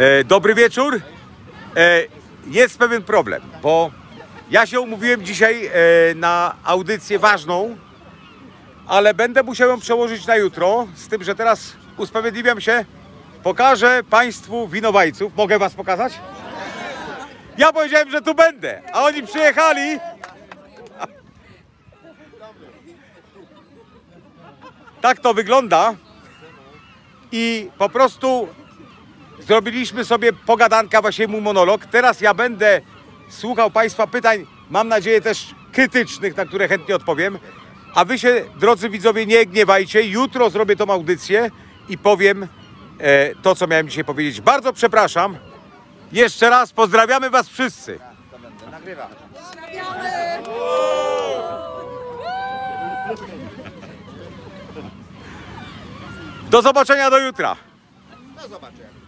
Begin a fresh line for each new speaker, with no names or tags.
E, dobry wieczór. E, jest pewien problem, bo ja się umówiłem dzisiaj e, na audycję ważną, ale będę musiał ją przełożyć na jutro, z tym, że teraz usprawiedliwiam się. Pokażę Państwu winowajców. Mogę Was pokazać? Ja powiedziałem, że tu będę, a oni przyjechali. Tak to wygląda. I po prostu zrobiliśmy sobie pogadanka, właśnie mój monolog. Teraz ja będę słuchał Państwa pytań, mam nadzieję też krytycznych, na które chętnie odpowiem. A Wy się, drodzy widzowie, nie gniewajcie. Jutro zrobię tą audycję i powiem e, to, co miałem dzisiaj powiedzieć. Bardzo przepraszam. Jeszcze raz pozdrawiamy Was wszyscy. Do zobaczenia do jutra.
No zobaczę,